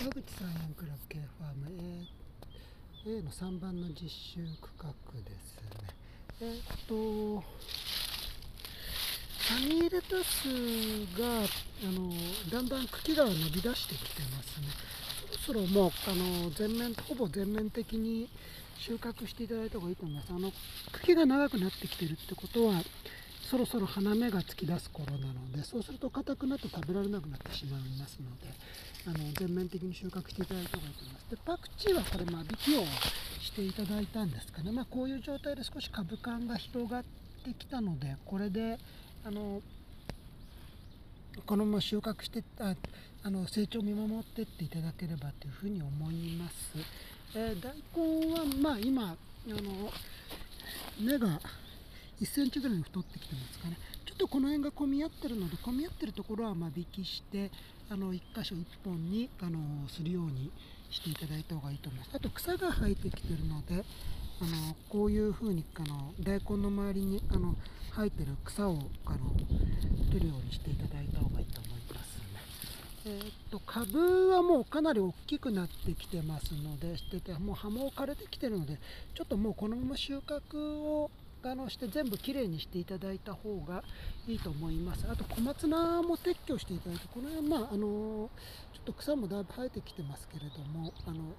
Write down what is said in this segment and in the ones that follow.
川口サイエンクラブ K ファーム A, A の3番の実習区画ですね。えっと、サニーレタスがあのだんだん茎が伸び出してきてますね。そろそろもうあの全面ほぼ全面的に収穫していただいた方がいいと思います。あの茎が長くなってきてるってことはそろそろ花芽が突き出す頃なのでそうすると硬くなって食べられなくなってしまいますのであの全面的に収穫していただいた方がいいと思います。でパクチーはこれ間引きをしていただいたんですかね、まあ、こういう状態で少し株間が広がってきたのでこれであのこのまま収穫してああの成長を見守ってっていただければというふうに思います、えー、大根はまあ今あの根が1センチぐらいに太ってきてますかね。ちょっとこの辺が混み合ってるので、混み合ってるところは間引きして、あの1箇所1本にあのするようにしていただいた方がいいと思います。あと草が生えてきてるので、あのこういう風にあの大根の周りにあの生えてる草をあの取るようにしていただいた方がいいと思いますね。えー、っと株はもうかなり大きくなってきてますのでしててもう葉も枯れてきてるのでちょっともうこのまま収穫をあのして全部きれいにしていただいた方がいいと思います。あと小松菜も撤去していただいてこの辺まああのちょっと草もだいぶ生えてきてますけれどもあの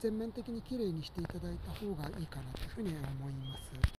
全面的にきれいにしていただいた方がいいかなというふうに思います。